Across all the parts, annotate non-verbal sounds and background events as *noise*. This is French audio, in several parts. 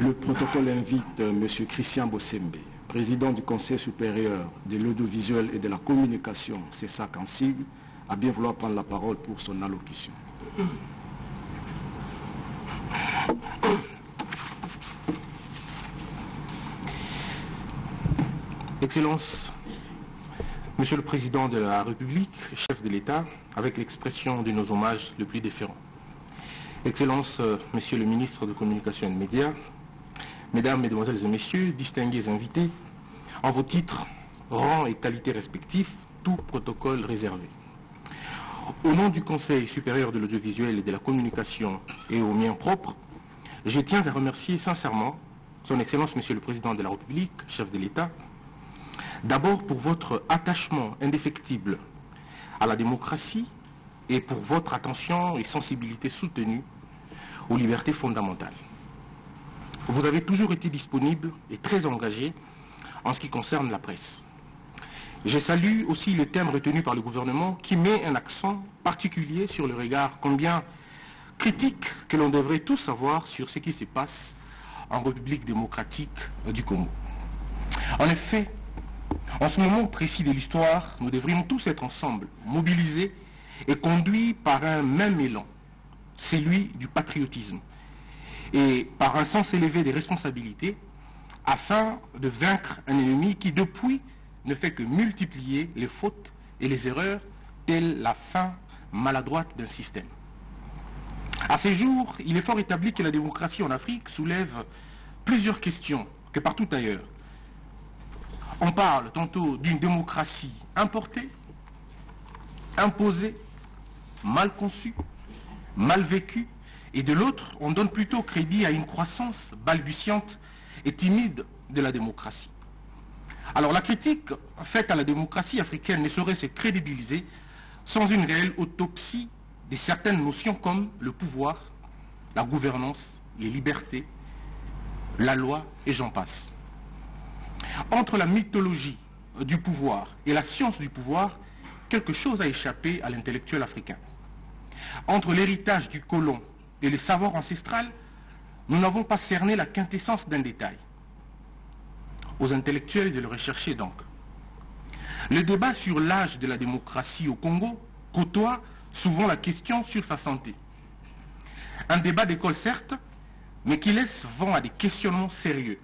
Le protocole invite M. Christian Bossembe, président du Conseil supérieur de l'audiovisuel et de la communication, c'est ça qu'en à bien vouloir prendre la parole pour son allocution. Excellence, Monsieur le Président de la République, chef de l'État, avec l'expression de nos hommages le plus déférents. Excellence, euh, Monsieur le Ministre de Communication et de Médias, Mesdames, Mesdemoiselles et Messieurs, distingués invités, en vos titres, rangs et qualités respectifs, tout protocole réservé. Au nom du Conseil supérieur de l'audiovisuel et de la communication et au mien propre, je tiens à remercier sincèrement Son Excellence Monsieur le Président de la République, chef de l'État, d'abord pour votre attachement indéfectible à la démocratie et pour votre attention et sensibilité soutenue aux libertés fondamentales. Vous avez toujours été disponible et très engagé en ce qui concerne la presse. Je salue aussi le thème retenu par le gouvernement qui met un accent particulier sur le regard combien critique que l'on devrait tous savoir sur ce qui se passe en République démocratique du Congo. En effet, en ce moment précis de l'histoire, nous devrions tous être ensemble, mobilisés et conduits par un même élan, celui du patriotisme, et par un sens élevé des responsabilités, afin de vaincre un ennemi qui, depuis, ne fait que multiplier les fautes et les erreurs, telle la fin maladroite d'un système. À ces jours, il est fort établi que la démocratie en Afrique soulève plusieurs questions que partout ailleurs. On parle tantôt d'une démocratie importée, imposée, mal conçue, mal vécue, et de l'autre, on donne plutôt crédit à une croissance balbutiante et timide de la démocratie. Alors la critique faite à la démocratie africaine ne saurait se crédibiliser sans une réelle autopsie de certaines notions comme le pouvoir, la gouvernance, les libertés, la loi et j'en passe. Entre la mythologie du pouvoir et la science du pouvoir, quelque chose a échappé à l'intellectuel africain. Entre l'héritage du colon et le savoir ancestral, nous n'avons pas cerné la quintessence d'un détail. Aux intellectuels de le rechercher donc. Le débat sur l'âge de la démocratie au Congo côtoie souvent la question sur sa santé. Un débat d'école certes, mais qui laisse vent à des questionnements sérieux.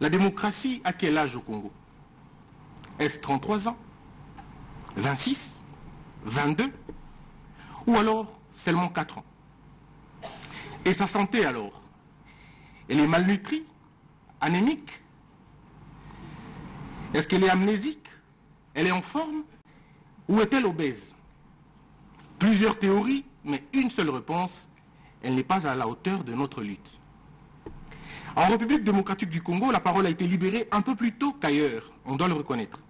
La démocratie, à quel âge au Congo? Est-ce 33 ans? 26 22 Ou alors seulement 4 ans? Et sa santé alors? Elle est malnutrie Anémique? Est-ce qu'elle est amnésique? Elle est en forme? Ou est-elle obèse? Plusieurs théories, mais une seule réponse, elle n'est pas à la hauteur de notre lutte. En République démocratique du Congo, la parole a été libérée un peu plus tôt qu'ailleurs, on doit le reconnaître.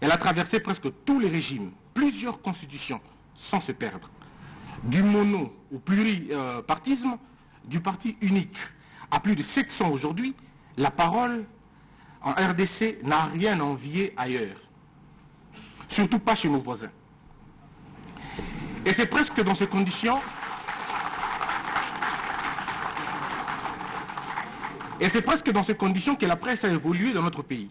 Elle a traversé presque tous les régimes, plusieurs constitutions, sans se perdre. Du mono au pluripartisme, du parti unique. À plus de 700 aujourd'hui, la parole en RDC n'a rien à envier ailleurs. Surtout pas chez nos voisins. Et c'est presque dans ces conditions Et c'est presque dans ces conditions que la presse a évolué dans notre pays.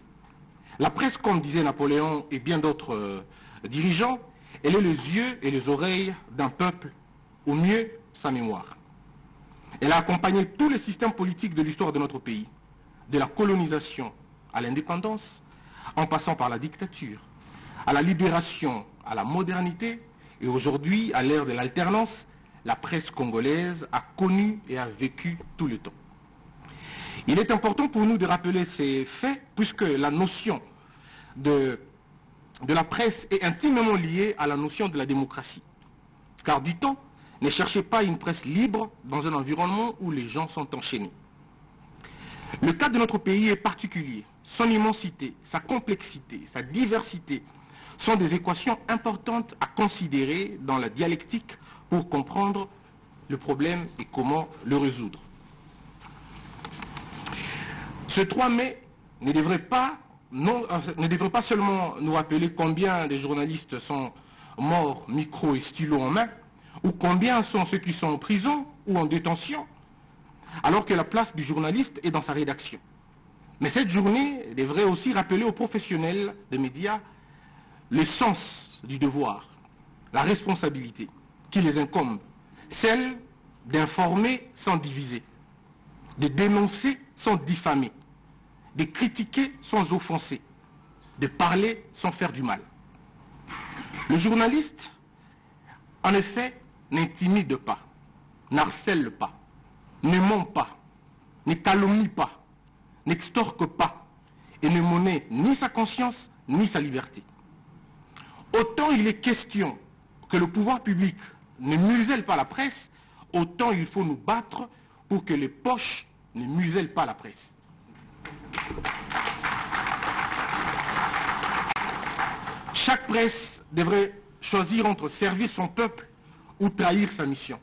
La presse, comme disait Napoléon et bien d'autres euh, dirigeants, elle est les yeux et les oreilles d'un peuple, au mieux sa mémoire. Elle a accompagné tous les systèmes politiques de l'histoire de notre pays, de la colonisation à l'indépendance, en passant par la dictature, à la libération, à la modernité, et aujourd'hui, à l'ère de l'alternance, la presse congolaise a connu et a vécu tout le temps. Il est important pour nous de rappeler ces faits, puisque la notion de, de la presse est intimement liée à la notion de la démocratie. Car du temps, ne cherchez pas une presse libre dans un environnement où les gens sont enchaînés. Le cas de notre pays est particulier. Son immensité, sa complexité, sa diversité sont des équations importantes à considérer dans la dialectique pour comprendre le problème et comment le résoudre. Ce 3 mai ne devrait pas, non, ne devrait pas seulement nous rappeler combien de journalistes sont morts, micro et stylo en main, ou combien sont ceux qui sont en prison ou en détention, alors que la place du journaliste est dans sa rédaction. Mais cette journée devrait aussi rappeler aux professionnels des médias le sens du devoir, la responsabilité qui les incombe, celle d'informer sans diviser, de dénoncer sans diffamer, de critiquer sans offenser, de parler sans faire du mal. Le journaliste, en effet, n'intimide pas, n'harcèle pas, ne ment pas, ne calomnie pas, n'extorque pas et ne monnaie ni sa conscience ni sa liberté. Autant il est question que le pouvoir public ne muselle pas la presse, autant il faut nous battre pour que les poches ne musellent pas la presse. Chaque presse devrait choisir entre servir son peuple ou trahir sa mission.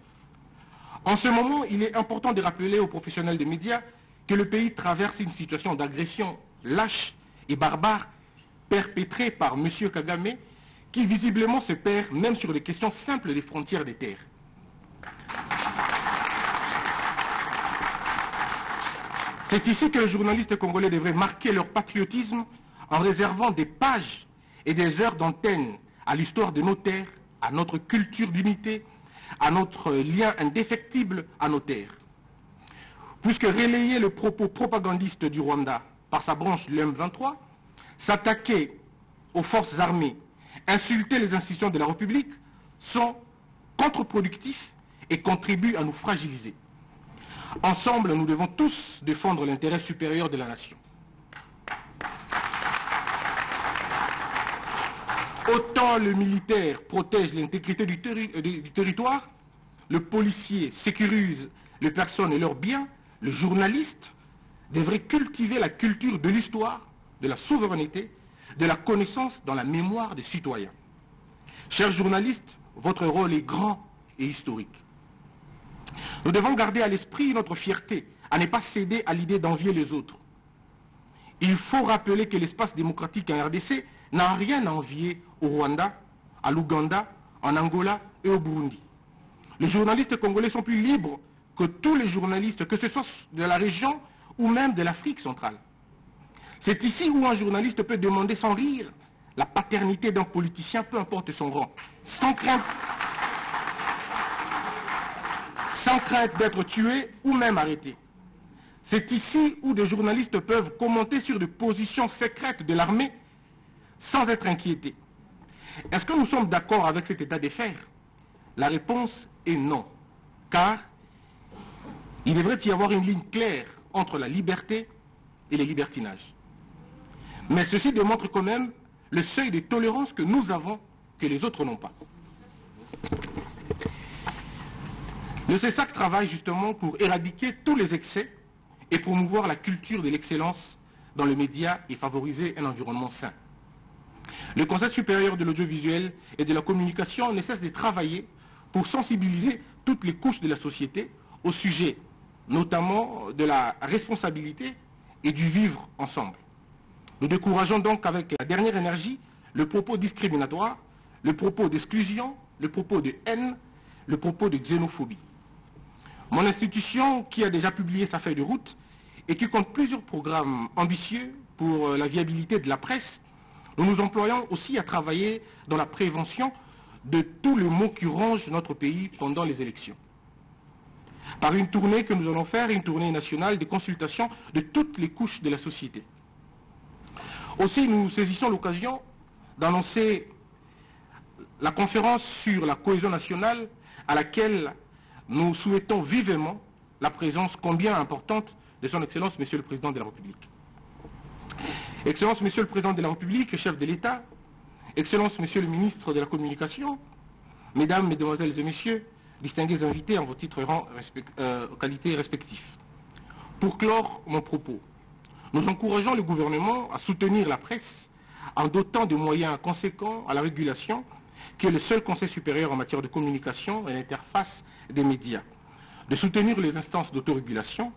En ce moment, il est important de rappeler aux professionnels des médias que le pays traverse une situation d'agression lâche et barbare perpétrée par M. Kagame, qui visiblement se perd même sur les questions simples des frontières des terres. C'est ici que les journalistes congolais devraient marquer leur patriotisme en réservant des pages et des heures d'antenne à l'histoire de nos terres, à notre culture d'unité, à notre lien indéfectible à nos terres. Puisque relayer le propos propagandiste du Rwanda par sa branche lm 23 s'attaquer aux forces armées, insulter les institutions de la République sont contre-productifs et contribuent à nous fragiliser. Ensemble, nous devons tous défendre l'intérêt supérieur de la nation. Autant le militaire protège l'intégrité du, du, territoire, le policier sécurise les personnes et leurs biens, le journaliste devrait cultiver la culture de l'histoire, de la souveraineté, de la connaissance dans la mémoire des citoyens. Chers journalistes, votre rôle est grand et historique. Nous devons garder à l'esprit notre fierté, à ne pas céder à l'idée d'envier les autres. Il faut rappeler que l'espace démocratique en RDC n'a rien à envier au Rwanda, à l'Ouganda, en Angola et au Burundi. Les journalistes congolais sont plus libres que tous les journalistes, que ce soit de la région ou même de l'Afrique centrale. C'est ici où un journaliste peut demander sans rire la paternité d'un politicien, peu importe son rang, sans crainte, sans crainte d'être tué ou même arrêté. C'est ici où des journalistes peuvent commenter sur des positions secrètes de l'armée sans être inquiétés. Est-ce que nous sommes d'accord avec cet état des faits La réponse est non, car il devrait y avoir une ligne claire entre la liberté et les libertinages. Mais ceci démontre quand même le seuil de tolérance que nous avons que les autres n'ont pas. Le CESAC travaille justement pour éradiquer tous les excès et promouvoir la culture de l'excellence dans le média et favoriser un environnement sain. Le Conseil supérieur de l'audiovisuel et de la communication ne cesse de travailler pour sensibiliser toutes les couches de la société au sujet notamment de la responsabilité et du vivre ensemble. Nous décourageons donc avec la dernière énergie le propos discriminatoire, le propos d'exclusion, le propos de haine, le propos de xénophobie. Mon institution, qui a déjà publié sa feuille de route et qui compte plusieurs programmes ambitieux pour la viabilité de la presse, nous nous employons aussi à travailler dans la prévention de tous les maux qui rongent notre pays pendant les élections par une tournée que nous allons faire, une tournée nationale de consultation de toutes les couches de la société. Aussi, nous saisissons l'occasion d'annoncer la conférence sur la cohésion nationale à laquelle nous souhaitons vivement la présence combien importante de son Excellence, Monsieur le Président de la République. Excellence, Monsieur le Président de la République, chef de l'État, Excellence, Monsieur le Ministre de la Communication, Mesdames, Mesdemoiselles et Messieurs, distingués invités en vos titres et euh, qualités respectifs. Pour clore mon propos, nous encourageons le gouvernement à soutenir la presse en dotant de moyens conséquents à la régulation, qui est le seul conseil supérieur en matière de communication et l'interface des médias, de soutenir les instances d'autorégulation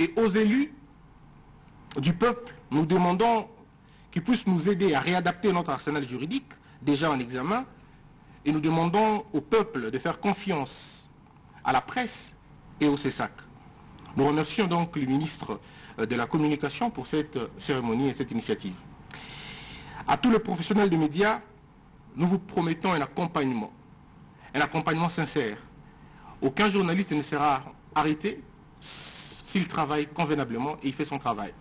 et aux élus du peuple, nous demandons qu'ils puissent nous aider à réadapter notre arsenal juridique, déjà en examen, et nous demandons au peuple de faire confiance à la presse et au CESAC. Nous remercions donc le ministre de la Communication pour cette cérémonie et cette initiative. À tous les professionnels des médias, nous vous promettons un accompagnement, un accompagnement sincère. Aucun journaliste ne sera arrêté s'il travaille convenablement et il fait son travail.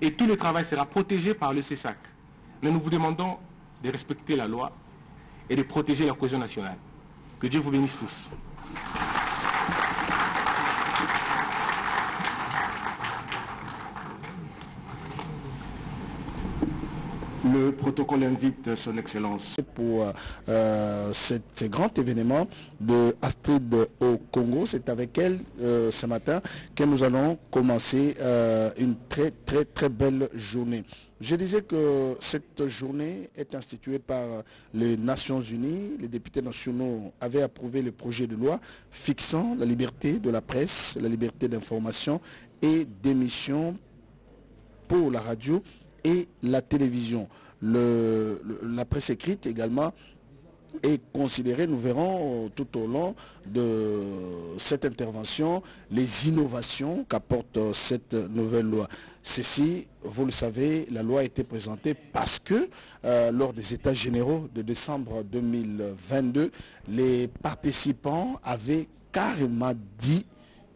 Et tout le travail sera protégé par le CESAC. Mais nous vous demandons de respecter la loi et de protéger la cohésion nationale. Que Dieu vous bénisse tous. Le protocole invite son Excellence. Pour euh, cet grand événement de Astrid au Congo, c'est avec elle euh, ce matin que nous allons commencer euh, une très très très belle journée. Je disais que cette journée est instituée par les Nations Unies. Les députés nationaux avaient approuvé le projet de loi fixant la liberté de la presse, la liberté d'information et d'émission pour la radio et la télévision. Le, la presse écrite également est considérée, nous verrons tout au long de cette intervention, les innovations qu'apporte cette nouvelle loi. Ceci, vous le savez, la loi a été présentée parce que euh, lors des États généraux de décembre 2022, les participants avaient carrément dit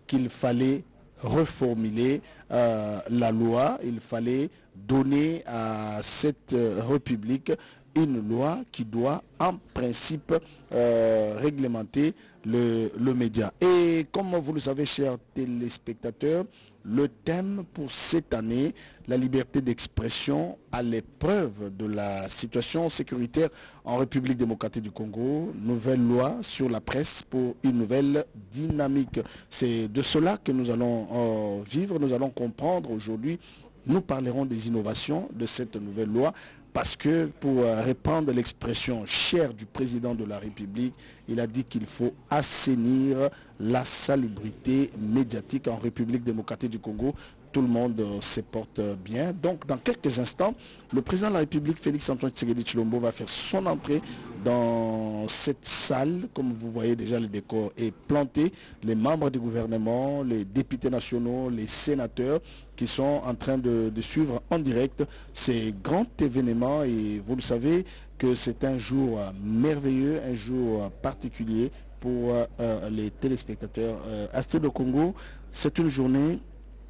qu'il fallait reformuler euh, la loi, il fallait donner à cette euh, République une loi qui doit en principe euh, réglementer le, le, média. Et comme vous le savez, chers téléspectateurs, le thème pour cette année, la liberté d'expression à l'épreuve de la situation sécuritaire en République démocratique du Congo, nouvelle loi sur la presse pour une nouvelle dynamique. C'est de cela que nous allons euh, vivre, nous allons comprendre aujourd'hui. Nous parlerons des innovations de cette nouvelle loi parce que pour répandre l'expression chère du président de la République, il a dit qu'il faut assainir la salubrité médiatique en République démocratique du Congo. Tout le monde se porte bien. Donc, dans quelques instants, le président de la République, Félix Antoine Tshisekedi Chilombo, va faire son entrée dans cette salle. Comme vous voyez déjà, le décor est planté. Les membres du gouvernement, les députés nationaux, les sénateurs qui sont en train de, suivre en direct ces grands événements. Et vous le savez que c'est un jour merveilleux, un jour particulier pour euh, les téléspectateurs. Euh, Astrid Congo, c'est une journée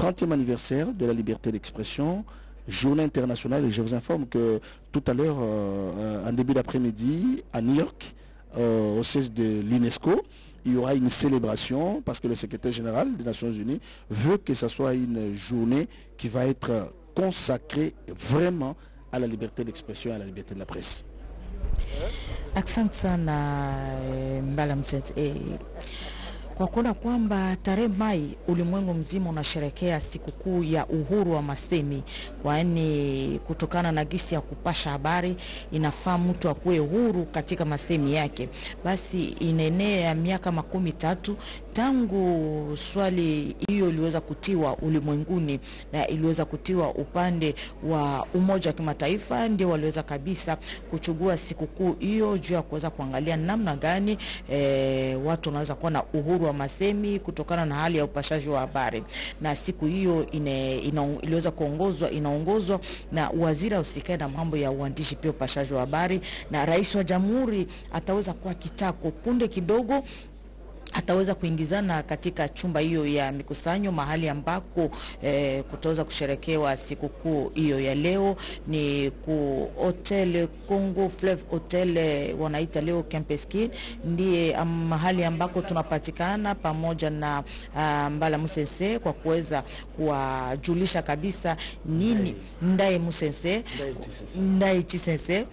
30e anniversaire de la liberté d'expression, journée internationale, et je vous informe que tout à l'heure, euh, en début d'après-midi, à New York, euh, au siège de l'UNESCO, il y aura une célébration parce que le secrétaire général des Nations Unies veut que ce soit une journée qui va être consacrée vraiment à la liberté d'expression et à la liberté de la presse. Kwa kuona kwamba tarehe Mai ulimwengu mzima unasherekea sikukuu ya uhuru wa masemi, kwani kutokana na gisi ya kupasha habari inafaa mtu akuwe huru katika masemi yake. Basi inaenea miaka makumi tatu tangu swali hiyo iliweza kutiwa ulimwenguni na iliweza kutiwa upande wa Umoja wa Kimataifa, ndio waliweza kabisa kuchugua sikukuu hiyo juu ya kuweza kuangalia namna gani e, watu wanaweza kuwa na uhuru wa masemi kutokana na hali ya upashaji wa habari. Na siku hiyo iliweza kuongozwa inaongozwa na waziri usikae na mambo ya uandishi pia upashaji wa habari, na rais wa jamhuri ataweza kuwa kitako punde kidogo ataweza kuingizana katika chumba hiyo ya mikusanyo mahali ambako eh, kutaweza kusherekewa sikukuu hiyo ya leo. Ni ku hotel Congo Fleuve Hotel wanaita leo Kempeskin, ndiye mahali ambako tunapatikana pamoja na uh, Mbala Musense kwa kuweza kuwajulisha kabisa nini Ndaye Musense Ndaye Chisense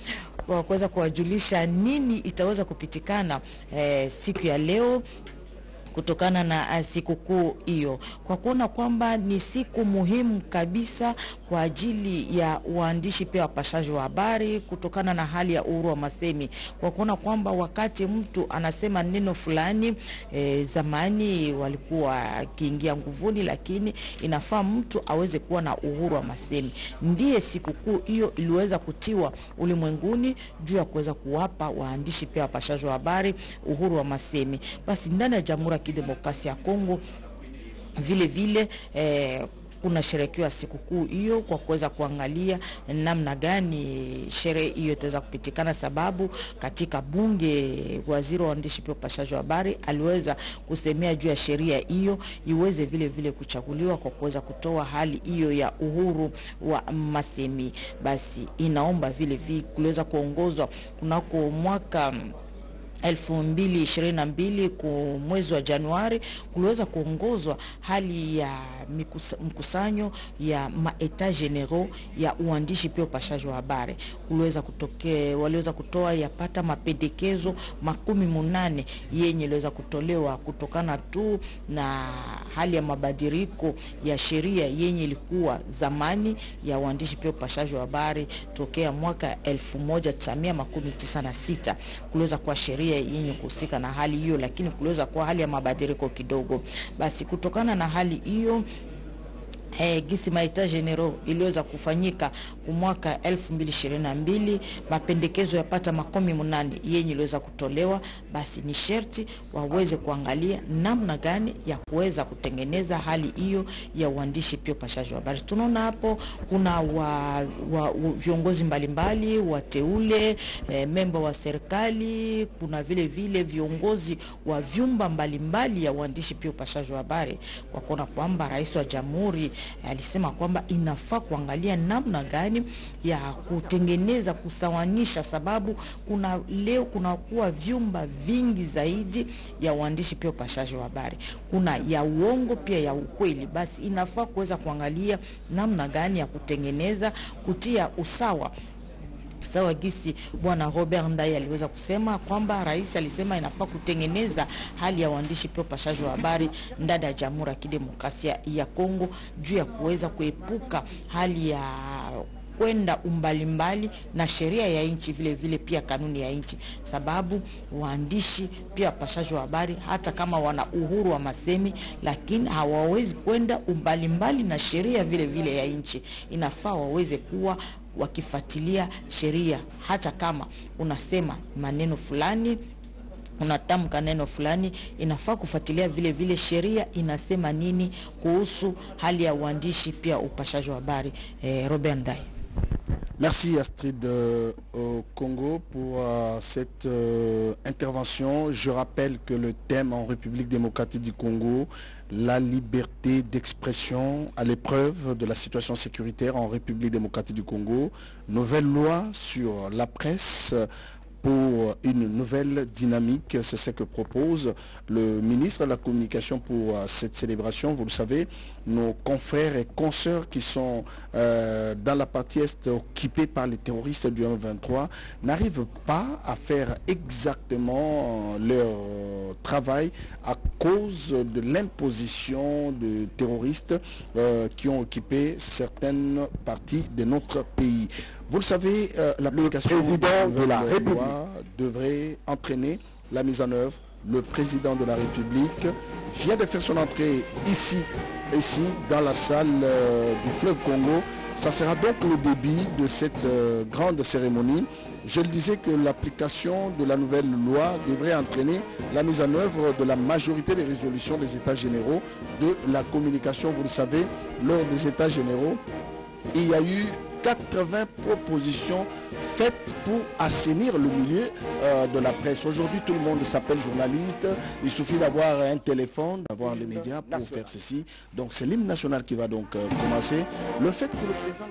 kwa kuweza kuwajulisha nini itaweza kupitikana eh, siku ya leo kutokana na sikukuu hiyo, kwa kuona kwamba ni siku muhimu kabisa kwa ajili ya waandishi pia wapashaji wa habari, kutokana na hali ya uhuru wa masemi, kwa kuona kwamba wakati mtu anasema neno fulani e, zamani walikuwa akiingia nguvuni, lakini inafaa mtu aweze kuwa na uhuru wa masemi. Ndiye sikukuu hiyo iliweza kutiwa ulimwenguni juu ya kuweza kuwapa waandishi pia wapashaji wa habari uhuru wa masemi. Basi ndani ya Jamhuri Kidemokrasia ya Kongo vile vile eh, kunasherekewa sikukuu hiyo kwa kuweza kuangalia namna gani sherehe hiyo itaweza kupitikana, sababu katika bunge waziri wa waandishi pia upashaji wa habari aliweza kusemea juu ya sheria hiyo iweze vile vile kuchaguliwa kwa kuweza kutoa hali hiyo ya uhuru wa masemi. Basi inaomba vile vile kuliweza kuongozwa kunako mwaka elfu mbili ishirini na mbili ku mwezi wa Januari kuliweza kuongozwa hali ya mikusa, mkusanyo ya maeta generaux ya uandishi pia upashaji wa habari. Kuliweza kutoke, waliweza kutoa yapata mapendekezo makumi munane yenye iliweza kutolewa kutokana tu na hali ya mabadiriko ya sheria yenye ilikuwa zamani ya uandishi pia upashaji wa habari tokea mwaka 1996 kuliweza kuwa sheria yenye kuhusika na hali hiyo, lakini kuliweza kuwa hali ya mabadiliko kidogo. Basi kutokana na hali hiyo Eh, gisi maita genero iliweza kufanyika kumwaka 2022 mapendekezo yapata makomi munane yenye iliweza kutolewa, basi ni sherti waweze kuangalia namna gani ya kuweza kutengeneza hali hiyo ya uandishi pia upashaji wa habari. Tunaona hapo kuna wa, wa, wa, viongozi mbalimbali wateule, eh, memba wa serikali, kuna vile vile viongozi wa vyumba mbalimbali ya uandishi pia upashaji wa habari, kwa kuona kwamba rais wa jamhuri alisema kwamba inafaa kuangalia namna gani ya kutengeneza kusawanisha, sababu kuna leo kunakuwa vyumba vingi zaidi ya uandishi pia upashaji wa habari, kuna ya uongo pia ya ukweli. Basi inafaa kuweza kuangalia namna gani ya kutengeneza kutia usawa sawa gisi bwana Robert Ndai aliweza kusema kwamba rais alisema inafaa kutengeneza hali ya waandishi pia upashaji wa habari ndani ya Jamhuri ya Kidemokrasia ya Kongo juu ya kuweza kuepuka hali ya kwenda umbalimbali na sheria ya nchi vile vile pia kanuni ya nchi, sababu waandishi pia wapashaji wa habari hata kama wana uhuru wa masemi, lakini hawawezi kwenda umbalimbali na sheria vile vile ya nchi. Inafaa waweze kuwa wakifuatilia sheria, hata kama unasema maneno fulani unatamka neno fulani, inafaa kufuatilia vile vile sheria inasema nini kuhusu hali ya uandishi pia upashaji wa habari. Eh, Robert Ndai. Merci Astrid euh, au Congo pour euh, cette euh, intervention. Je rappelle que le thème en République démocratique du Congo, la liberté d'expression à l'épreuve de la situation sécuritaire en République démocratique du Congo, nouvelle loi sur la presse pour une nouvelle dynamique. C'est ce que propose le ministre de la Communication pour cette célébration. Vous le savez, nos confrères et consoeurs qui sont euh, dans la partie est occupée par les terroristes du M23 n'arrivent pas à faire exactement leur travail à cause de l'imposition de terroristes euh, qui ont occupé certaines parties de notre pays. Vous le savez, euh, l'application de la République devrait entraîner la mise en œuvre. Le président de la République vient de faire son entrée ici, ici dans la salle euh, du fleuve Congo. Ça sera donc le début de cette euh, grande cérémonie. Je le disais que l'application de la nouvelle loi devrait entraîner la mise en œuvre de la majorité des résolutions des États généraux de la communication. Vous le savez, lors des États généraux, il y a eu 80 propositions faites pour assainir le milieu euh, de la presse. Aujourd'hui, tout le monde s'appelle journaliste. Il suffit d'avoir un téléphone, d'avoir les médias pour faire ceci. Donc c'est l'hymne national qui va donc euh, commencer. Le fait que le président...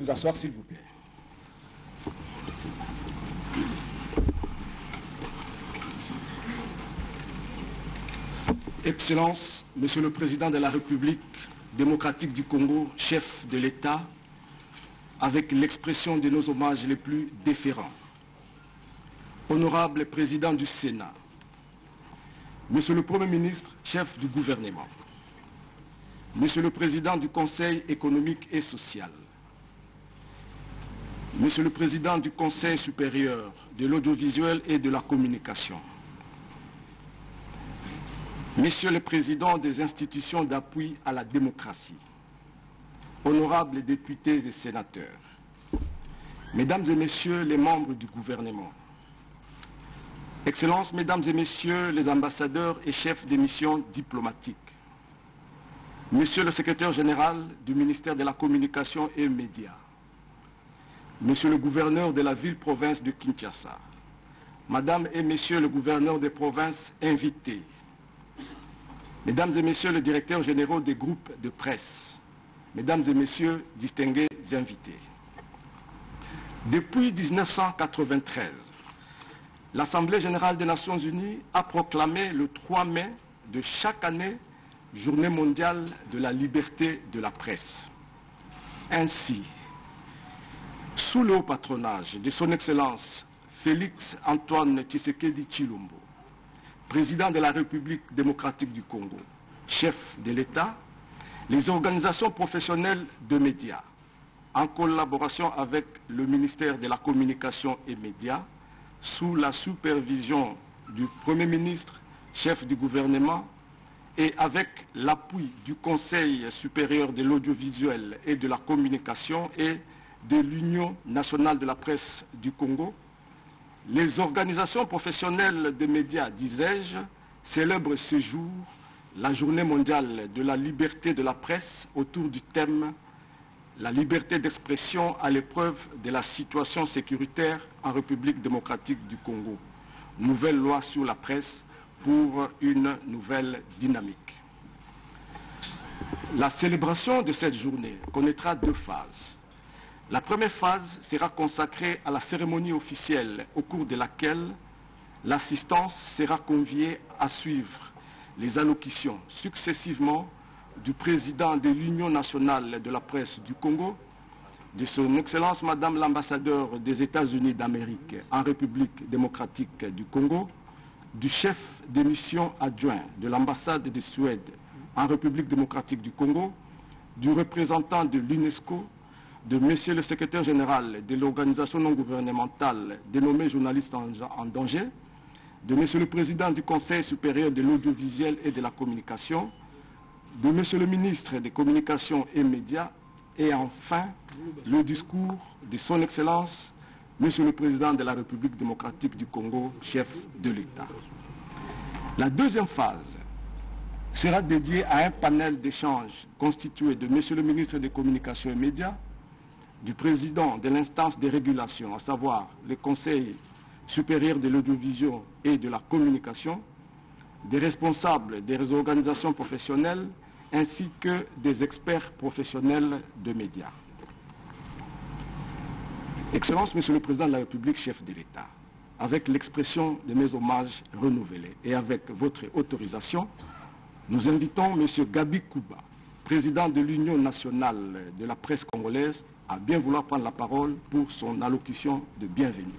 vous asseoir, s'il vous plaît. Excellence, Monsieur le Président de la République démocratique du Congo, chef de l'État, avec l'expression de nos hommages les plus déférents. Honorable Président du Sénat, Monsieur le Premier ministre, chef du gouvernement, Monsieur le Président du Conseil économique et social, Monsieur le Président du Conseil supérieur de l'audiovisuel et de la communication, Messieurs les présidents des institutions d'appui à la démocratie, honorables députés et sénateurs, Mesdames et Messieurs les membres du gouvernement, Excellences, Mesdames et Messieurs les ambassadeurs et chefs des missions diplomatiques, Monsieur le secrétaire général du ministère de la Communication et Médias, Monsieur le gouverneur de la ville-province de Kinshasa, Madame et Messieurs le gouverneur des provinces invités, Mesdames et Messieurs les directeurs généraux des groupes de presse, Mesdames et Messieurs distingués invités, depuis 1993, l'Assemblée générale des Nations unies a proclamé le 3 mai de chaque année Journée mondiale de la liberté de la presse. Ainsi, sous le haut patronage de son Excellence Félix Antoine Tshisekedi Chilombo, président de la République démocratique du Congo, chef de l'État, les organisations professionnelles de médias, en collaboration avec le ministère de la Communication et Médias, sous la supervision du Premier ministre, chef du gouvernement, et avec l'appui du Conseil supérieur de l'audiovisuel et de la communication et de l'Union nationale de la presse du Congo, les organisations professionnelles des médias, disais-je, célèbrent ce jour la journée mondiale de la liberté de la presse autour du thème La liberté d'expression à l'épreuve de la situation sécuritaire en République démocratique du Congo. Nouvelle loi sur la presse pour une nouvelle dynamique. La célébration de cette journée connaîtra deux phases. La première phase sera consacrée à la cérémonie officielle au cours de laquelle l'assistance sera conviée à suivre les allocutions successivement du président de l'Union nationale de la presse du Congo, de son Excellence Madame l'ambassadeur des États-Unis d'Amérique en République démocratique du Congo, du chef des missions adjoints de l'ambassade de Suède en République démocratique du Congo, du représentant de l'UNESCO de Monsieur le secrétaire général de l'organisation non gouvernementale dénommée Journalistes en, danger, de Monsieur le président du Conseil supérieur de l'audiovisuel et de la communication, de Monsieur le ministre des Communications et Médias, et enfin le discours de Son Excellence, Monsieur le Président de la République démocratique du Congo, chef de l'État. La deuxième phase sera dédiée à un panel d'échange constitué de Monsieur le ministre des Communications et Médias, du président de l'instance de régulation, à savoir le Conseil supérieur de l'audiovisuel et de la communication, des responsables des organisations professionnelles ainsi que des experts professionnels de médias. Excellence, Monsieur le Président de la République, chef de l'État, avec l'expression de mes hommages renouvelés et avec votre autorisation, nous invitons Monsieur Gabi Kouba, président de l'Union nationale de la presse congolaise, à bien vouloir prendre la parole pour son allocution de bienvenue.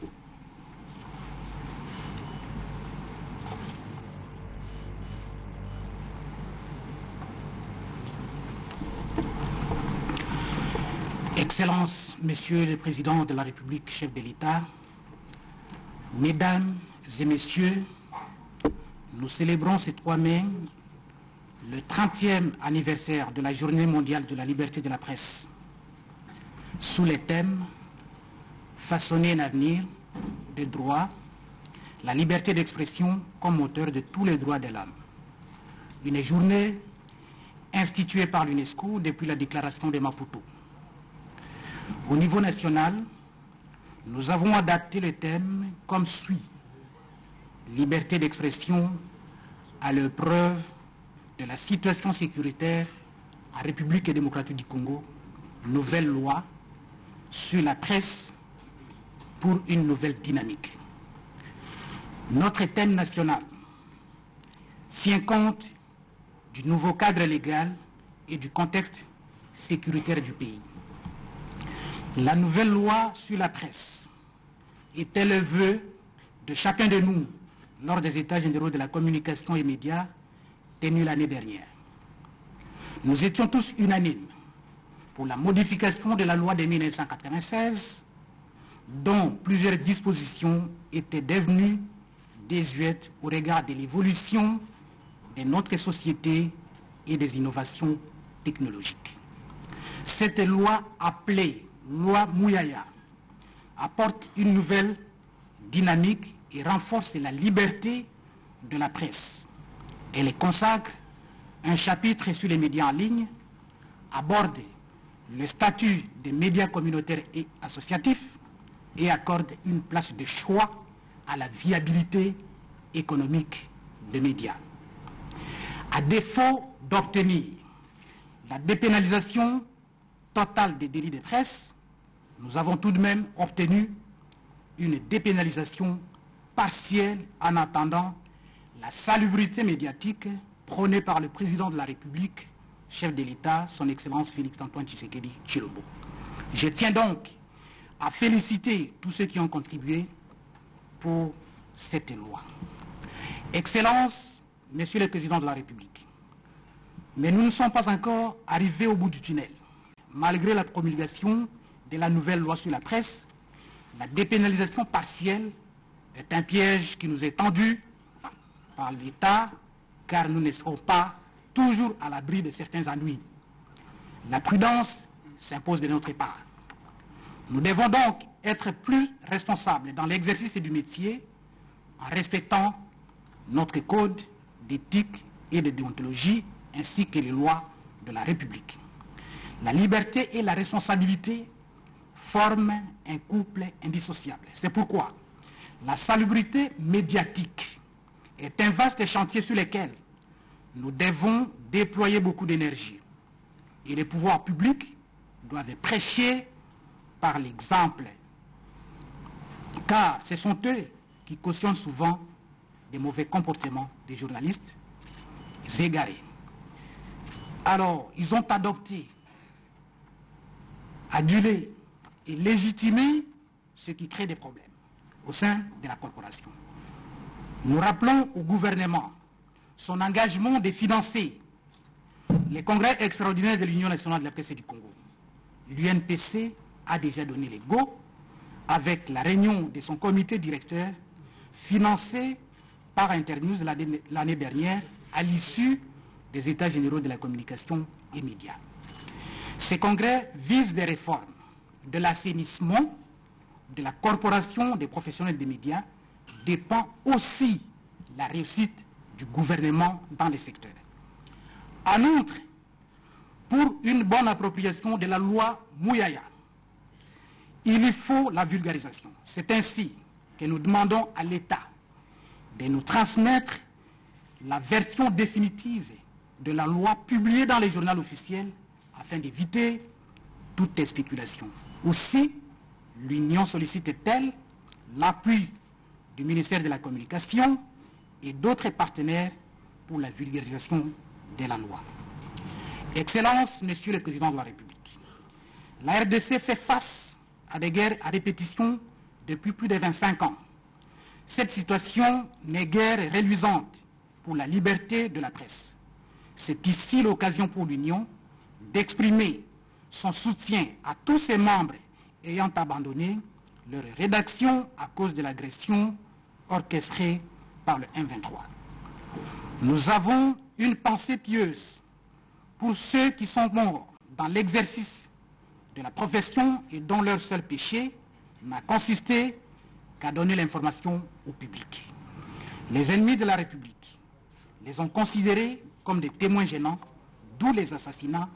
Excellences, Messieurs les Présidents de la République, chef de l'État, Mesdames et Messieurs, nous célébrons ces 3 mai le 30e anniversaire de la Journée mondiale de la liberté de la presse sous les thèmes Façonner un avenir des droits, la liberté d'expression comme moteur de tous les droits de l'homme. Une journée instituée par l'UNESCO depuis la déclaration de Maputo. Au niveau national, nous avons adapté le thème comme suit. Liberté d'expression à l'épreuve de la situation sécuritaire en République démocratique du Congo, nouvelle loi sur la presse pour une nouvelle dynamique. Notre thème national tient compte du nouveau cadre légal et du contexte sécuritaire du pays. La nouvelle loi sur la presse était le vœu de chacun de nous lors des États généraux de la communication et médias tenus l'année dernière. Nous étions tous unanimes pour la modification de la loi de 1996 dont plusieurs dispositions étaient devenues désuètes au regard de l'évolution de notre société et des innovations technologiques. Cette loi appelée loi Mouyaya apporte une nouvelle dynamique et renforce la liberté de la presse. Elle consacre un chapitre sur les médias en ligne, aborde le statut des médias communautaires et associatifs et accorde une place de choix à la viabilité économique des médias. À défaut d'obtenir la dépénalisation totale des délits de presse, nous avons tout de même obtenu une dépénalisation partielle en attendant la salubrité médiatique prônée par le président de la République, chef de l'État, son Excellence Félix-Antoine Tshisekedi Chilombo. Je tiens donc à féliciter tous ceux qui ont contribué pour cette loi. Excellence, Monsieur le Président de la République, mais nous ne sommes pas encore arrivés au bout du tunnel. Malgré la promulgation de la nouvelle loi sur la presse, la dépénalisation partielle est un piège qui nous est tendu par l'État, car nous ne serons pas toujours à l'abri de certains ennuis. La prudence s'impose de notre part. Nous devons donc être plus responsables dans l'exercice du métier en respectant notre code d'éthique et de déontologie ainsi que les lois de la République. La liberté et la responsabilité forment un couple indissociable. C'est pourquoi la salubrité médiatique est un vaste chantier sur lequel nous devons déployer beaucoup d'énergie. Et les pouvoirs publics doivent prêcher par l'exemple. Car ce sont eux qui cautionnent souvent des mauvais comportements des journalistes égarés. Alors, ils ont adopté, adulé et légitimé ce qui crée des problèmes au sein de la corporation. Nous rappelons au gouvernement son engagement de financer les congrès extraordinaires de l'Union nationale de la presse du Congo. L'UNPC a déjà donné les go avec la réunion de son comité directeur financé par Internews l'année dernière à l'issue des États généraux de la communication et médias. Ces congrès visent des réformes de l'assainissement de la corporation des professionnels des médias dépend aussi la réussite du gouvernement dans les secteurs. En outre, pour une bonne appropriation de la loi Mouyaya, il faut la vulgarisation. C'est ainsi que nous demandons à l'État de nous transmettre la version définitive de la loi publiée dans les journaux officiels afin d'éviter toute spéculation. Aussi, l'Union sollicite-t-elle l'appui du ministère de la Communication et d'autres partenaires pour la vulgarisation de la loi. Excellence, Monsieur le Président de la République, la RDC fait face à des guerres à répétition depuis plus de 25 ans. Cette situation n'est guère reluisante pour la liberté de la presse. C'est ici l'occasion pour l'Union d'exprimer son soutien à tous ses membres ayant abandonné leur rédaction à cause de l'agression orchestrée le M23. Nous avons une pensée pieuse pour ceux qui sont morts dans l'exercice de la profession et dont leur seul péché n'a consisté qu'à donner l'information au public. Les ennemis de la République les ont considérés comme des témoins gênants, d'où les assassinats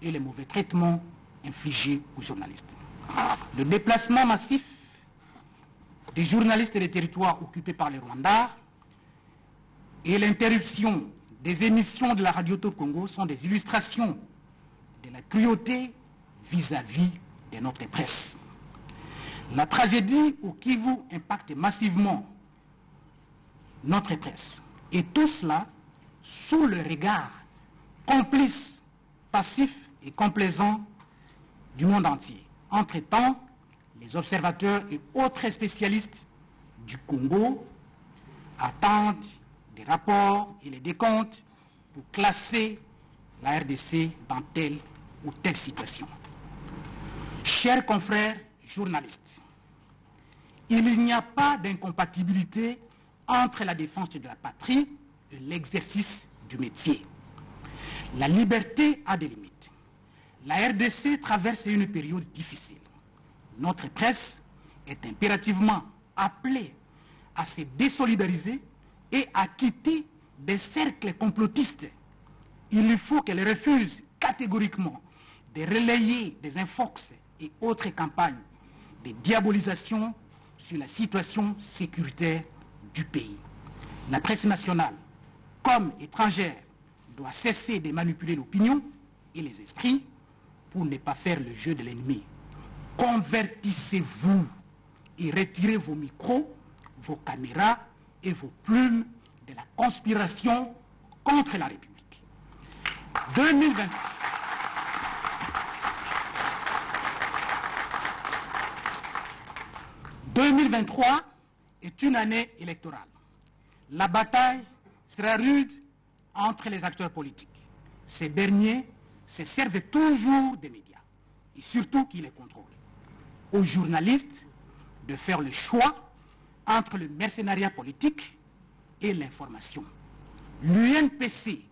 et les mauvais traitements infligés aux journalistes. Le déplacement massif des journalistes des territoires occupés par les Rwandais et l'interruption des émissions de la radio Congo sont des illustrations de la cruauté vis-à-vis de notre presse. La tragédie au Kivu impacte massivement notre presse. Et tout cela sous le regard complice, passif et complaisant du monde entier. Entre-temps, les observateurs et autres spécialistes du Congo attendent rapports et les décomptes pour classer la RDC dans telle ou telle situation. Chers confrères journalistes, il n'y a pas d'incompatibilité entre la défense de la patrie et l'exercice du métier. La liberté a des limites. La RDC traverse une période difficile. Notre presse est impérativement appelée à se désolidariser et à quitter des cercles complotistes. Il faut qu'elle refuse catégoriquement de relayer des infox et autres campagnes de diabolisation sur la situation sécuritaire du pays. La presse nationale, comme étrangère, doit cesser de manipuler l'opinion et les esprits pour ne pas faire le jeu de l'ennemi. Convertissez-vous et retirez vos micros, vos caméras et vos plumes de la conspiration contre la République. 2020. 2023 est une année électorale. La bataille sera rude entre les acteurs politiques. Ces derniers se servent toujours des médias et surtout qui les contrôlent. Aux journalistes de faire le choix entre le mercenariat politique et l'information. L'UNPC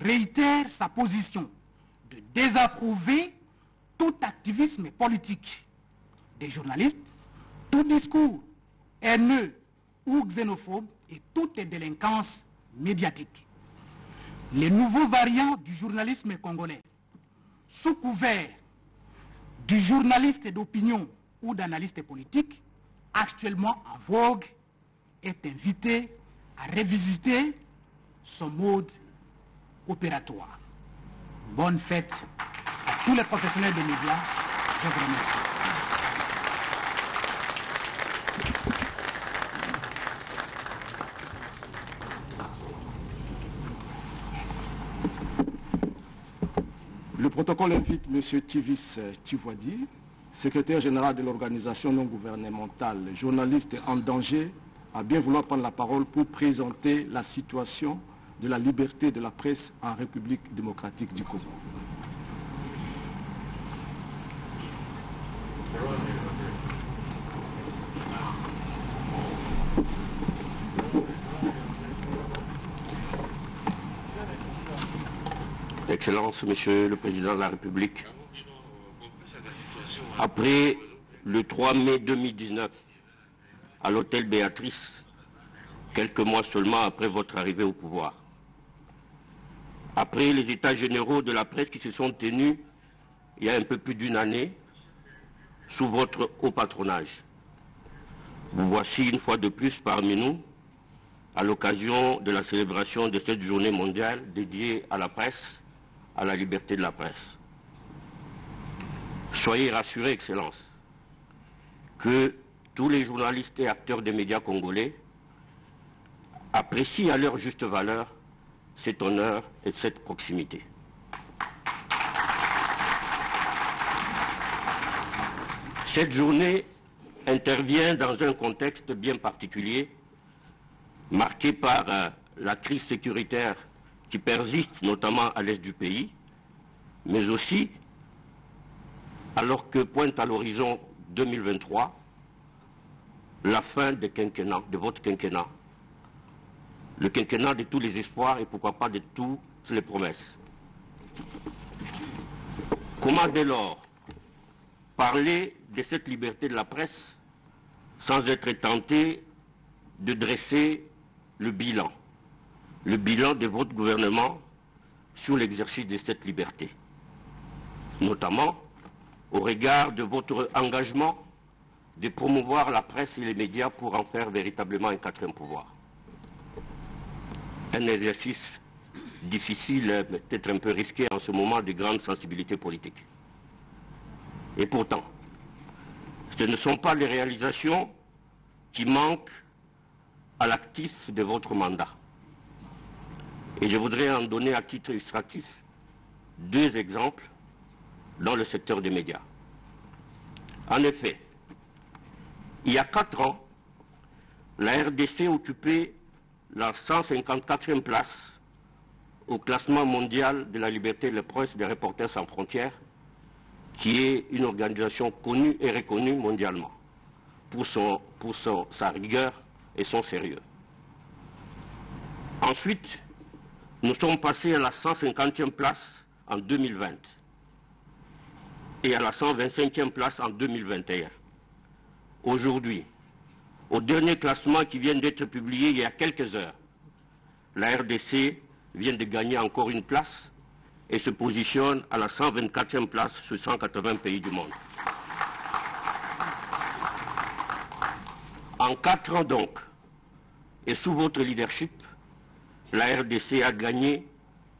réitère sa position de désapprouver tout activisme politique des journalistes, tout discours haineux ou xénophobe et toute délinquance médiatique. Les nouveaux variants du journalisme congolais, sous couvert du journaliste d'opinion ou d'analyste politique, actuellement en vogue, est invité à revisiter son mode opératoire. Bonne fête à tous les professionnels des médias. Je vous remercie. Le protocole invite M. Tivis Tivouadi, secrétaire général de l'organisation non gouvernementale Journalistes en danger, à bien vouloir prendre la parole pour présenter la situation de la liberté de la presse en République démocratique du Congo. Excellence, Monsieur le Président de la République, après le 3 mai 2019, à l'hôtel Béatrice, quelques mois seulement après votre arrivée au pouvoir, après les états généraux de la presse qui se sont tenus il y a un peu plus d'une année, sous votre haut patronage, vous voici une fois de plus parmi nous, à l'occasion de la célébration de cette journée mondiale dédiée à la presse, à la liberté de la presse. Soyez rassurés, Excellence, que tous les journalistes et acteurs des médias congolais apprécient à leur juste valeur cet honneur et cette proximité. Cette journée intervient dans un contexte bien particulier, marqué par euh, la crise sécuritaire qui persiste notamment à l'est du pays, mais aussi alors que pointe à l'horizon 2023 la fin de votre quinquennat, le quinquennat de tous les espoirs et pourquoi pas de toutes les promesses. Comment dès lors parler de cette liberté de la presse sans être tenté de dresser le bilan, le bilan de votre gouvernement sur l'exercice de cette liberté, notamment au regard de votre engagement de promouvoir la presse et les médias pour en faire véritablement un quatrième pouvoir. Un exercice difficile, peut-être un peu risqué en ce moment de grande sensibilité politique. Et pourtant, ce ne sont pas les réalisations qui manquent à l'actif de votre mandat. Et je voudrais en donner à titre illustratif deux exemples dans le secteur des médias. En effet, il y a quatre ans, la RDC occupait la 154e place au classement mondial de la liberté de la presse des Reporters sans frontières, qui est une organisation connue et reconnue mondialement pour, pour sa rigueur et son sérieux. Ensuite, nous sommes passés à la 150e place en 2020 et à la 125e place en 2021. Aujourd'hui, au dernier classement qui vient d'être publié il y a quelques heures, la RDC vient de gagner encore une place et se positionne à la 124e place sur 180 pays du monde. En quatre ans donc, et sous votre leadership, la RDC a gagné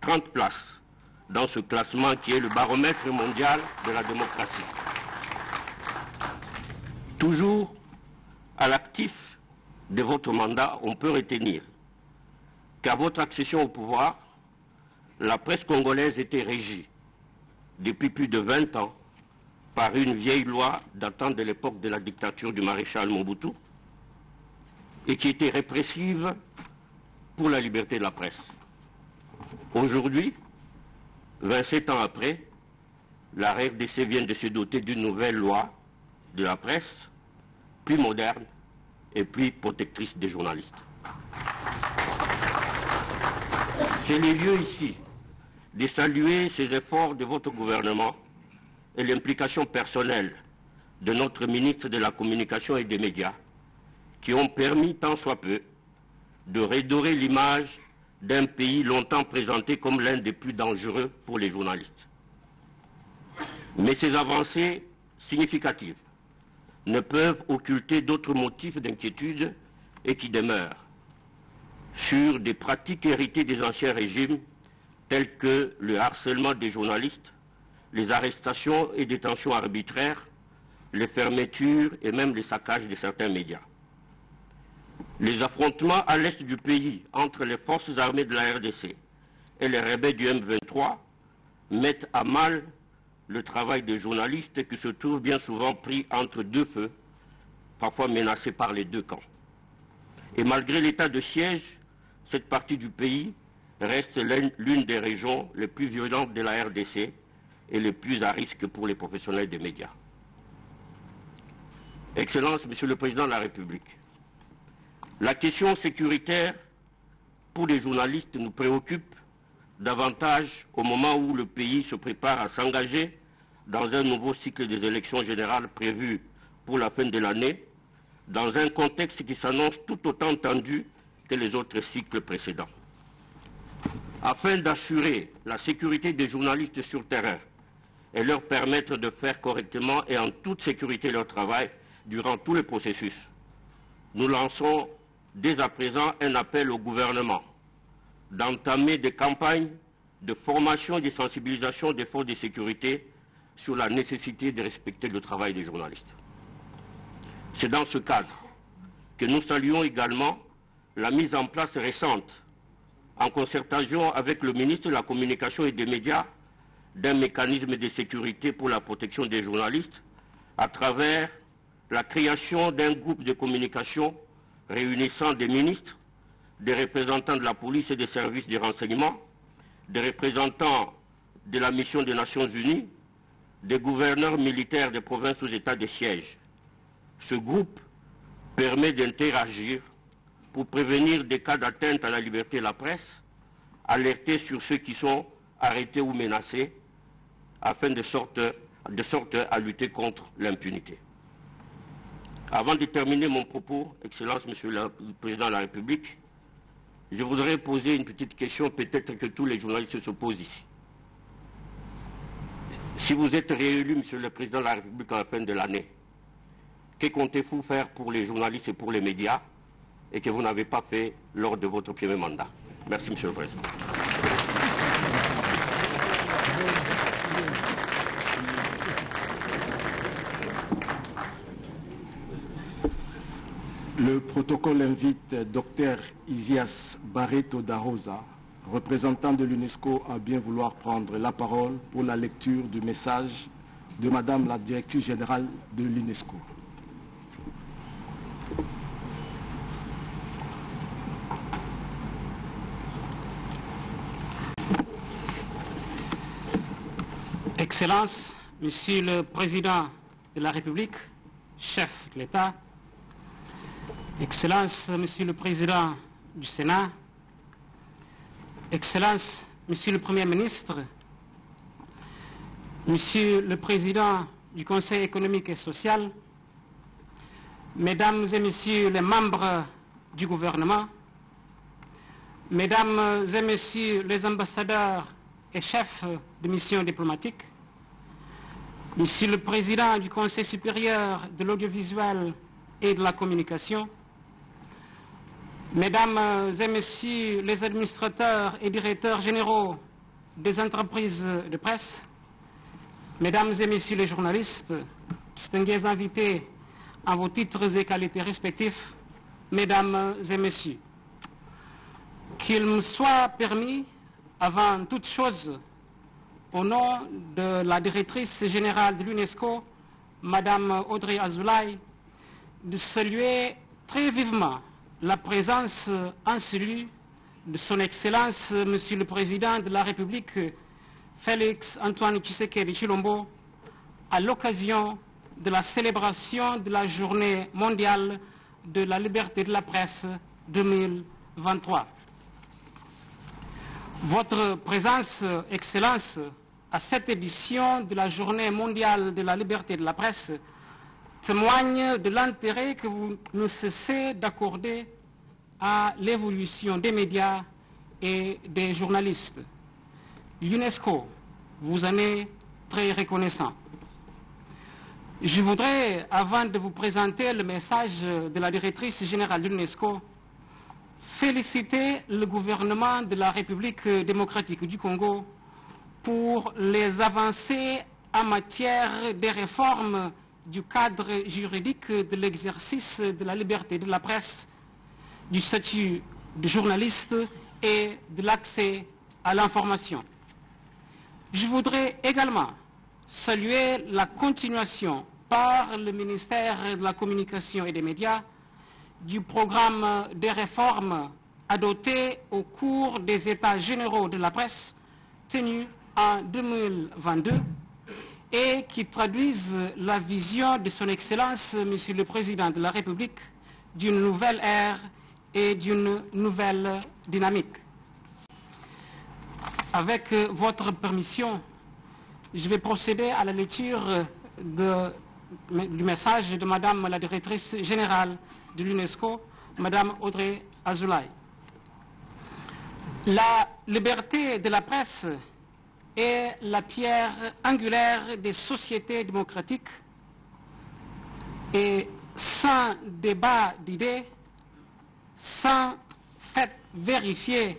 30 places dans ce classement qui est le baromètre mondial de la démocratie. Toujours à l'actif de votre mandat, on peut retenir qu'à votre accession au pouvoir, la presse congolaise était régie depuis plus de 20 ans par une vieille loi datant de l'époque de la dictature du maréchal Mobutu et qui était répressive pour la liberté de la presse. Aujourd'hui, 27 ans après, la RDC vient de se doter d'une nouvelle loi de la presse, plus moderne et plus protectrice des journalistes. C'est le lieu ici de saluer ces efforts de votre gouvernement et l'implication personnelle de notre ministre de la Communication et des Médias qui ont permis tant soit peu de redorer l'image d'un pays longtemps présenté comme l'un des plus dangereux pour les journalistes. Mais ces avancées significatives ne peuvent occulter d'autres motifs d'inquiétude et qui demeurent sur des pratiques héritées des anciens régimes telles que le harcèlement des journalistes, les arrestations et détentions arbitraires, les fermetures et même les saccages de certains médias. Les affrontements à l'est du pays entre les forces armées de la RDC et les rebelles du M23 mettent à mal le travail des journalistes qui se trouvent bien souvent pris entre deux feux, parfois menacés par les deux camps. Et malgré l'état de siège, cette partie du pays reste l'une des régions les plus violentes de la RDC et les plus à risque pour les professionnels des médias. Excellence, Monsieur le Président de la République, la question sécuritaire pour les journalistes nous préoccupe davantage au moment où le pays se prépare à s'engager dans un nouveau cycle des élections générales prévues pour la fin de l'année, dans un contexte qui s'annonce tout autant tendu que les autres cycles précédents. Afin d'assurer la sécurité des journalistes sur terrain et leur permettre de faire correctement et en toute sécurité leur travail durant tout le processus, nous lançons dès à présent un appel au gouvernement d'entamer des campagnes de formation et de sensibilisation des forces de sécurité sur la nécessité de respecter le travail des journalistes. C'est dans ce cadre que nous saluons également la mise en place récente, en concertation avec le ministre de la Communication et des Médias, d'un mécanisme de sécurité pour la protection des journalistes à travers la création d'un groupe de communication réunissant des ministres, des représentants de la police et des services de renseignement, des représentants de la mission des Nations Unies, des gouverneurs militaires des provinces aux états de siège. Ce groupe permet d'interagir pour prévenir des cas d'atteinte à la liberté de la presse, alerter sur ceux qui sont arrêtés ou menacés, afin de sorte, de sorte à lutter contre l'impunité. Avant de terminer mon propos, Excellence, Monsieur le Président de la République, je voudrais poser une petite question, peut-être que tous les journalistes se posent ici. Si vous êtes réélu, Monsieur le Président de la République, à la fin de l'année, que comptez-vous faire pour les journalistes et pour les médias et que vous n'avez pas fait lors de votre premier mandat? Merci, Monsieur le Président. Le protocole invite Dr Isias Barreto da Rosa, représentant de l'UNESCO, à bien vouloir prendre la parole pour la lecture du message de Madame la Directrice Générale de l'UNESCO. Excellences, Monsieur le Président de la République, chef de l'État, Excellences, Monsieur le Président du Sénat, Excellences, Monsieur le Premier ministre, Monsieur le Président du Conseil économique et social, Mesdames et Messieurs les membres du gouvernement, Mesdames et Messieurs les ambassadeurs et chefs de mission diplomatique, Monsieur le Président du Conseil supérieur de l'audiovisuel et de la communication, Mesdames et Messieurs les administrateurs et directeurs généraux des entreprises de presse, Mesdames et Messieurs les journalistes, distingués invités en vos titres et qualités respectifs, Mesdames et Messieurs, qu'il me soit permis, avant toute chose, au nom de la directrice générale de l'UNESCO, Madame Audrey Azoulay, de saluer très vivement la présence en celui de son Excellence, Monsieur le Président de la République, Félix Antoine Tshisekedi Chilombo, à l'occasion de la célébration de la Journée mondiale de la liberté de la presse 2023. Votre présence, Excellence, à cette édition de la Journée mondiale de la liberté de la presse témoigne de l'intérêt que vous ne cessez d'accorder à l'évolution des médias et des journalistes. L'UNESCO vous en est très reconnaissant. Je voudrais, avant de vous présenter le message de la directrice générale de l'UNESCO, féliciter le gouvernement de la République démocratique du Congo pour les avancées en matière de réforme du cadre juridique de l'exercice de la liberté de la presse, du statut de journaliste et de l'accès à l'information. Je voudrais également saluer la continuation par le ministère de la Communication et des Médias du programme des réformes adopté au cours des États généraux de la presse tenus en 2022 et qui traduisent la vision de son Excellence, Monsieur le Président de la République, d'une nouvelle ère et d'une nouvelle dynamique. Avec votre permission, je vais procéder à la lecture de, du message de Madame la directrice générale de l'UNESCO, Madame Audrey Azoulay. La liberté de la presse est la pierre angulaire des sociétés démocratiques et sans débat d'idées, sans fait vérifié,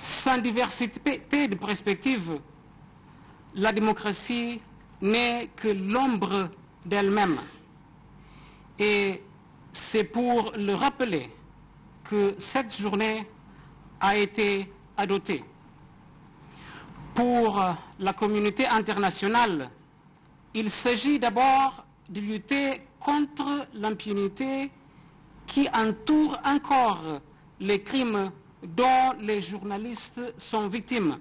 sans diversité de perspectives, la démocratie n'est que l'ombre d'elle-même. Et c'est pour le rappeler que cette journée a été adoptée. Pour la communauté internationale, il s'agit d'abord de lutter contre l'impunité qui entoure encore les crimes dont les journalistes sont victimes,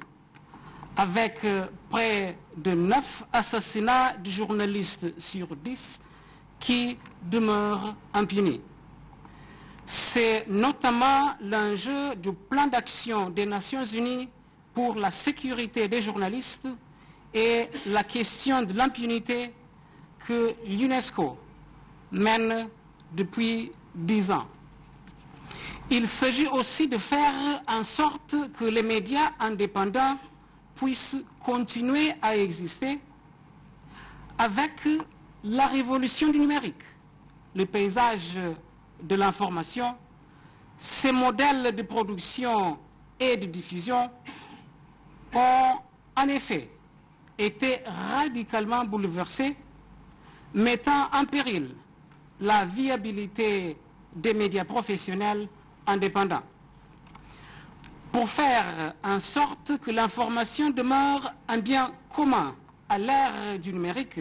avec près de neuf assassinats de journalistes sur dix qui demeurent impunis. C'est notamment l'enjeu du plan d'action des Nations Unies pour la sécurité des journalistes et la question de l'impunité que l'UNESCO mène depuis Il s'agit aussi de faire en sorte que les médias indépendants puissent continuer à exister avec la révolution du numérique, le paysage de l'information, ces modèles de production et de diffusion ont en effet été radicalement bouleversés, mettant en péril la viabilité des médias professionnels indépendants. Pour faire en sorte que l'information demeure un bien commun à l'ère du numérique,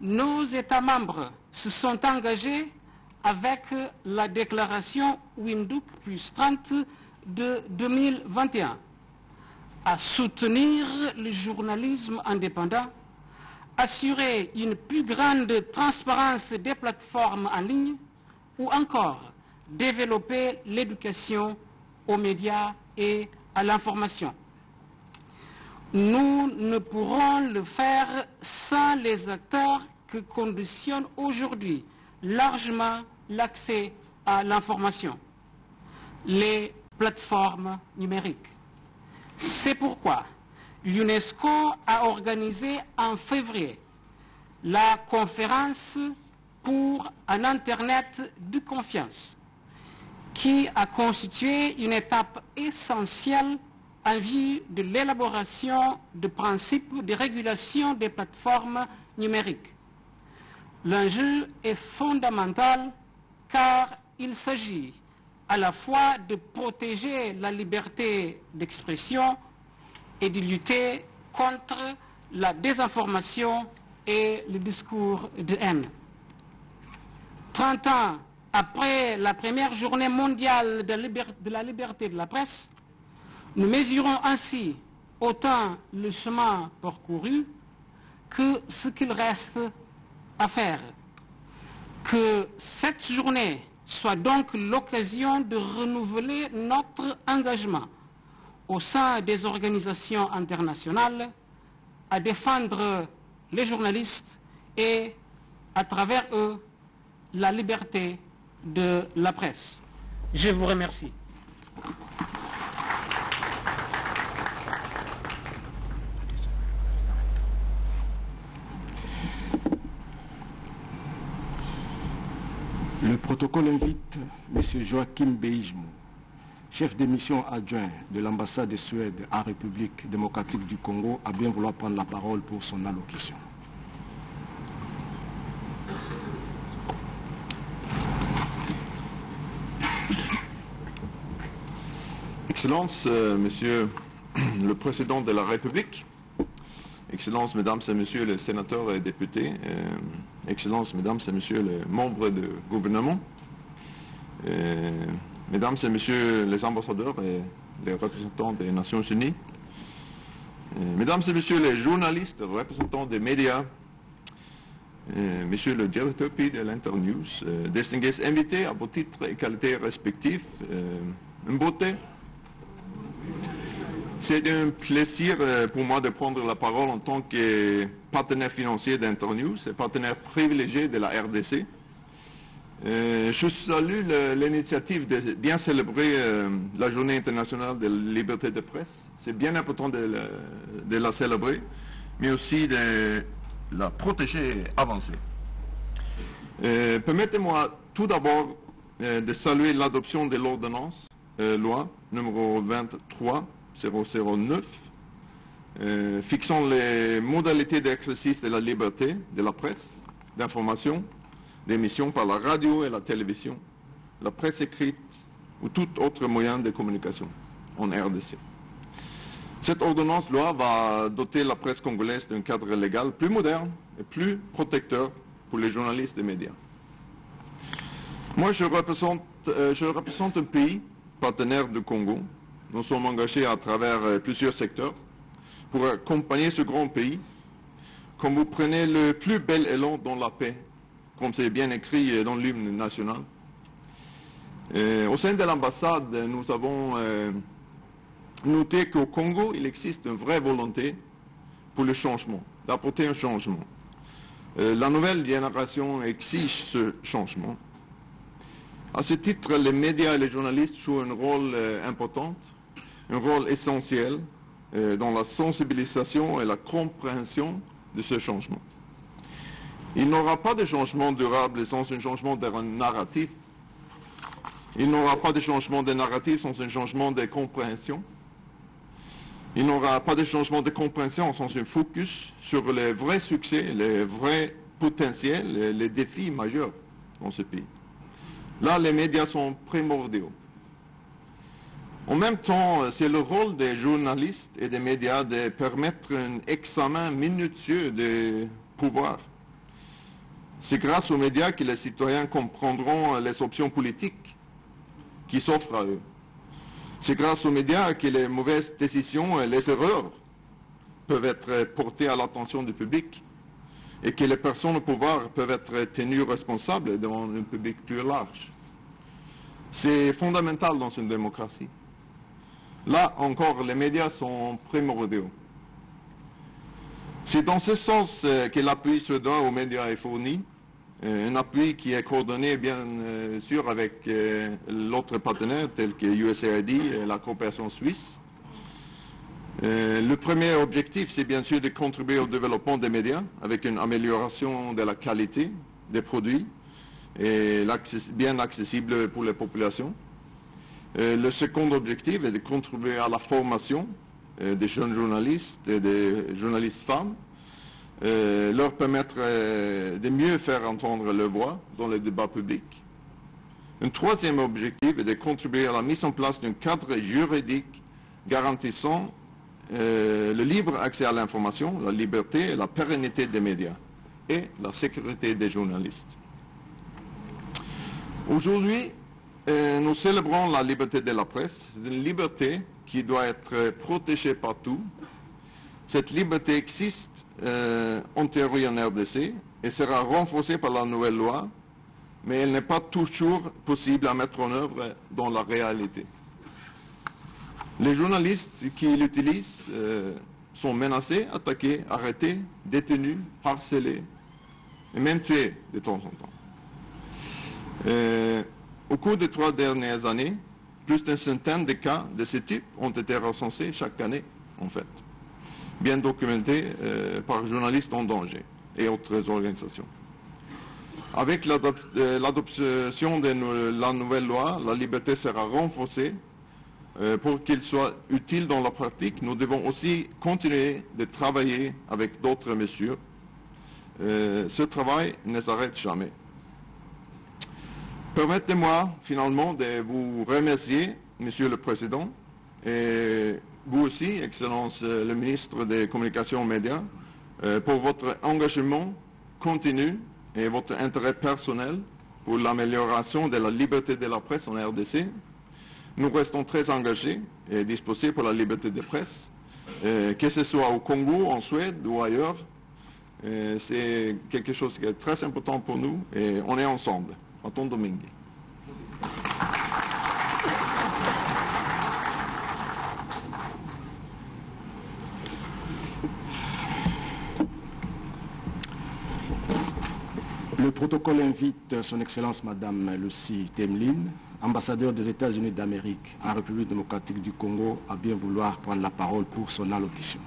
nos États membres se sont engagés avec la déclaration Windhoek plus 30 de 2021 à soutenir le journalisme indépendant, assurer une plus grande transparence des plateformes en ligne ou encore développer l'éducation aux médias et à l'information. Nous ne pourrons le faire sans les acteurs que conditionnent aujourd'hui largement l'accès à l'information, les plateformes numériques. C'est pourquoi l'UNESCO a organisé en février la conférence pour un Internet de confiance qui a constitué une étape essentielle en vue de l'élaboration de principes de régulation des plateformes numériques. L'enjeu est fondamental car il s'agit à la fois de protéger la liberté d'expression et de lutter contre la désinformation et le discours de haine. 30 ans après la première journée mondiale de, la liberté de la presse, nous mesurons ainsi autant le chemin parcouru que ce qu'il reste à faire. Que cette journée soit donc l'occasion de renouveler notre engagement au sein des organisations internationales à défendre les journalistes et à travers eux la liberté de la presse. Je vous remercie. Le protocole invite M. Joachim Beijmo, chef de mission adjoint de l'ambassade de Suède en République démocratique du Congo, à bien vouloir prendre la parole pour son allocution. Excellence, euh, Monsieur le Président de la République, Excellences, Mesdames et Messieurs les sénateurs et députés, euh, Excellences, Mesdames et Messieurs les membres du gouvernement, euh, Mesdames et Messieurs les ambassadeurs et les représentants des Nations Unies, Mesdames et Messieurs les journalistes, représentants des médias, Monsieur le directeur de l'Internews, distingués invités à vos titres et qualités respectifs, une beauté c'est un plaisir euh, pour moi de prendre la parole en tant que partenaire financier d'Internews et partenaire privilégié de la RDC. Euh, je salue l'initiative de bien célébrer euh, la journée internationale de la liberté de presse. C'est bien important de la, célébrer, mais aussi de la protéger et avancer. Permettez-moi tout d'abord de saluer l'adoption de l'ordonnance loi numéro 23 009, euh, fixant les modalités d'exercice de la liberté de la presse, d'information, d'émission par la radio et la télévision, la presse écrite ou tout autre moyen de communication en RDC. Cette ordonnance loi va doter la presse congolaise d'un cadre légal plus moderne et plus protecteur pour les journalistes et médias. Moi, je représente, euh, je représente un pays partenaire du Congo nous sommes engagés à travers euh, plusieurs secteurs pour accompagner ce grand pays. Comme vous prenez le plus bel élan dans la paix, comme c'est bien écrit euh, dans l'hymne national. au sein de l'ambassade, nous avons euh, noté qu'au Congo, il existe une vraie volonté pour le changement, d'apporter un changement. la nouvelle génération exige ce changement. À ce titre, les médias et les journalistes jouent un rôle important un rôle essentiel euh, dans la sensibilisation et la compréhension de ce changement. Il n'y aura pas de changement durable sans un changement de narratif. Il n'y aura pas de changement de narratif sans un changement de compréhension. Il n'y aura pas de changement de compréhension sans un focus sur les vrais succès, les vrais potentiels, les, les défis majeurs dans ce pays. Là, les médias sont primordiaux. En même temps, c'est le rôle des journalistes et des médias de permettre un examen minutieux des pouvoirs. C'est grâce aux médias que les citoyens comprendront les options politiques qui s'offrent à eux. C'est grâce aux médias que les mauvaises décisions et les erreurs peuvent être portées à l'attention du public et que les personnes au pouvoir peuvent être tenues responsables devant un public plus large. C'est fondamental dans une démocratie. Là encore, les médias sont primordiaux. C'est dans ce sens euh, que l'appui suédois aux médias est fourni, euh, un appui qui est coordonné bien euh, sûr avec l'autre partenaire tel que USAID et la coopération suisse. le premier objectif, c'est bien sûr de contribuer au développement des médias avec une amélioration de la qualité des produits et bien accessible pour les populations. le second objectif est de contribuer à la formation des jeunes journalistes et des journalistes femmes, euh, leur permettre euh, de mieux faire entendre leur voix dans le débat public. Un troisième objectif est de contribuer à la mise en place d'un cadre juridique garantissant le libre accès à l'information, la liberté et la pérennité des médias et la sécurité des journalistes. Aujourd'hui, nous célébrons la liberté de la presse. C'est une liberté qui doit être protégée partout. Cette liberté existe euh, en théorie en RDC et sera renforcée par la nouvelle loi, mais elle n'est pas toujours possible à mettre en œuvre dans la réalité. Les journalistes qui l'utilisent euh, sont menacés, attaqués, arrêtés, détenus, harcelés et même tués de temps en temps. Euh, au cours des trois dernières années, plus d'une centaine de cas de ce type ont été recensés chaque année, en fait, bien documentés euh, par journalistes en danger et autres organisations. Avec euh, l'adoption de la nouvelle loi, la liberté sera renforcée. Euh, pour qu'il soit utile dans la pratique, nous devons aussi continuer de travailler avec d'autres mesures. ce travail ne s'arrête jamais. Permettez-moi finalement de vous remercier, Monsieur le Président, et vous aussi, Excellence euh, le ministre des Communications et Médias, euh, pour votre engagement continu et votre intérêt personnel pour l'amélioration de la liberté de la presse en RDC. Nous restons très engagés et disposés pour la liberté de presse, euh, que ce soit au Congo, en Suède ou ailleurs. C'est quelque chose qui est très important pour nous et on est ensemble. Anton Domingue. Le protocole invite Son Excellence Madame Lucie Temlin, ambassadeur des États-Unis d'Amérique en République démocratique du Congo, à bien vouloir prendre la parole pour son allocution.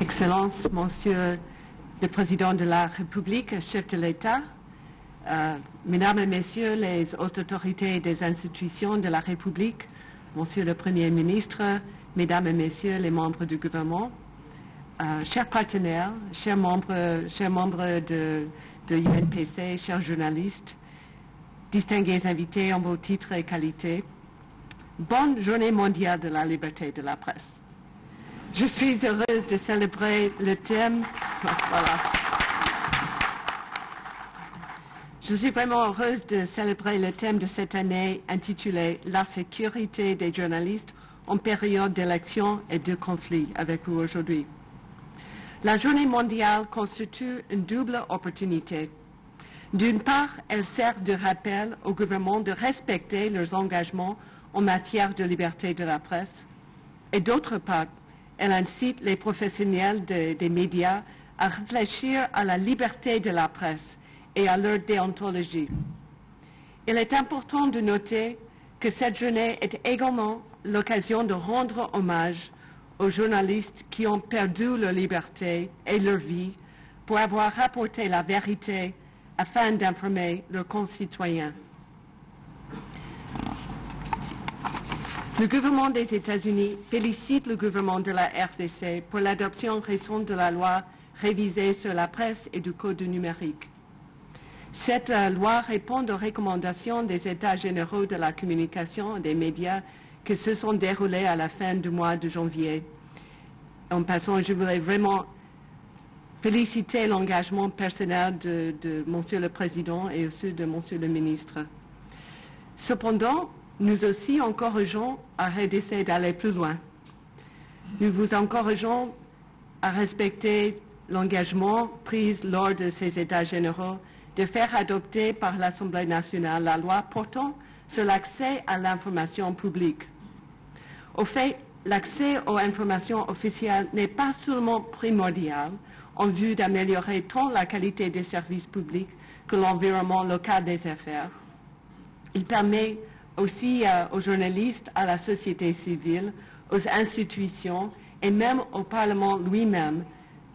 Excellence, Monsieur le Président de la République, chef de l'État, euh, Mesdames et Messieurs les autorités des institutions de la République, Monsieur le Premier ministre, Mesdames et Messieurs les membres du gouvernement, euh, chers partenaires, chers membres, chers membres de, de UNPC, chers journalistes, distingués invités en vos titres et qualités, bonne journée mondiale de la liberté de la presse. Je suis heureuse de célébrer le thème. *laughs* Je suis vraiment heureuse de célébrer le thème de cette année intitulé La sécurité des journalistes en période d'élection et de conflit avec vous aujourd'hui. La journée mondiale constitue une double opportunité. D'une part, elle sert de rappel au gouvernement de respecter leurs engagements en matière de liberté de la presse. Et d'autre part, elle incite les professionnels des médias à réfléchir à la liberté de la presse et à leur déontologie. Il est important de noter que cette journée est également l'occasion de rendre hommage aux journalistes qui ont perdu leur liberté et leur vie pour avoir rapporté la vérité afin d'informer leurs concitoyens. Le gouvernement des États-Unis félicite le gouvernement de la RDC pour l'adoption récente de la loi révisée sur la presse et du code numérique. Cette euh, loi répond aux recommandations des États généraux de la communication et des médias qui se sont déroulés à la fin du mois de janvier. En passant, je voudrais vraiment féliciter l'engagement personnel de, de Monsieur le Président et aussi de Monsieur le Ministre. Cependant, nous aussi encourageons à RDC d'aller plus loin. Nous vous encourageons à respecter l'engagement pris lors de ces États généraux de faire adopter par l'Assemblée nationale la loi portant sur l'accès à l'information publique. Au fait, l'accès aux informations officielles n'est pas seulement primordial en vue d'améliorer tant la qualité des services publics que l'environnement local des affaires. Il permet aussi euh, aux journalistes, à la société civile, aux institutions et même au Parlement lui-même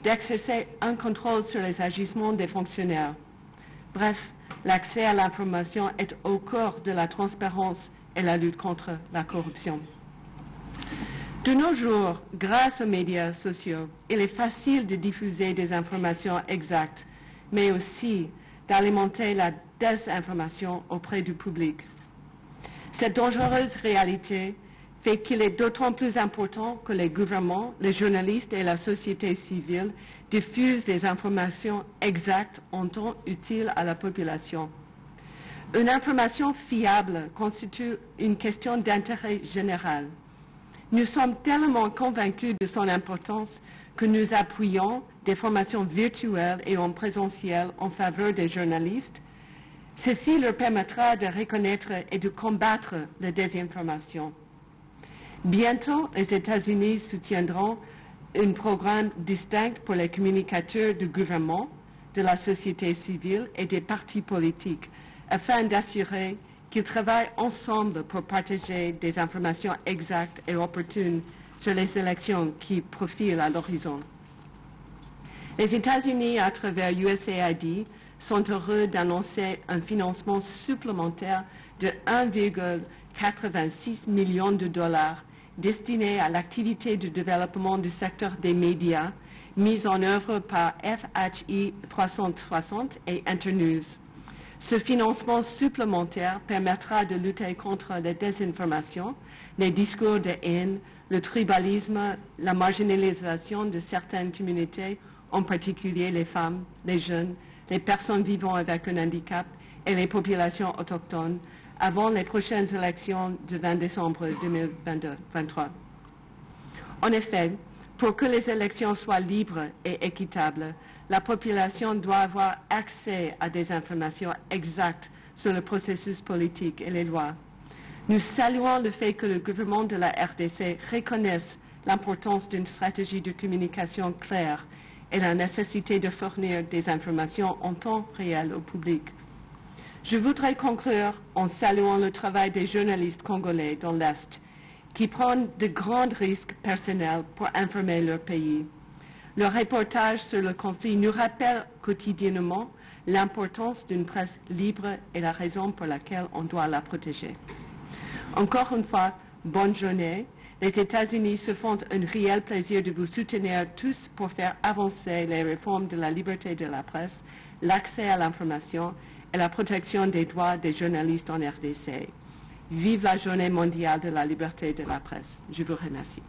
d'exercer un contrôle sur les agissements des fonctionnaires. Bref, l'accès à l'information est au cœur de la transparence et la lutte contre la corruption. De nos jours, grâce aux médias sociaux, il est facile de diffuser des informations exactes, mais aussi d'alimenter la désinformation auprès du public. Cette dangereuse réalité fait qu'il est d'autant plus important que les gouvernements, les journalistes et la société civile diffusent des informations exactes en temps utile à la population. Une information fiable constitue une question d'intérêt général. Nous sommes tellement convaincus de son importance que nous appuyons des formations virtuelles et en présentiel en faveur des journalistes. Ceci leur permettra de reconnaître et de combattre la désinformation. Bientôt, les États-Unis soutiendront un programme distinct pour les communicateurs du gouvernement, de la société civile et des partis politiques, afin d'assurer qu'ils travaillent ensemble pour partager des informations exactes et opportunes sur les élections qui profilent à l'horizon. Les États-Unis, à travers USAID, sont heureux d'annoncer un financement supplémentaire de 1,86 million de dollars destiné à l'activité de développement du secteur des médias mise en œuvre par FHI 360 et Internews. Ce financement supplémentaire permettra de lutter contre la désinformation, les discours de haine, le tribalisme, la marginalisation de certaines communautés, en particulier les femmes, les jeunes, les personnes vivant avec un handicap et les populations autochtones, avant les prochaines élections du 20 décembre 2023. En effet, pour que les élections soient libres et équitables, la population doit avoir accès à des informations exactes sur le processus politique et les lois. Nous saluons le fait que le gouvernement de la RDC reconnaisse l'importance d'une stratégie de communication claire et la nécessité de fournir des informations en temps réel au public. Je voudrais conclure en saluant le travail des journalistes congolais dans l'Est qui prennent de grands risques personnels pour informer leur pays. Le reportage sur le conflit nous rappelle quotidiennement l'importance d'une presse libre et la raison pour laquelle on doit la protéger. Encore une fois, bonne journée. Les États-Unis se font un réel plaisir de vous soutenir tous pour faire avancer les réformes de la liberté de la presse, l'accès à l'information et la protection des droits des journalistes en RDC. Vive la journée mondiale de la liberté de la presse. Je vous remercie.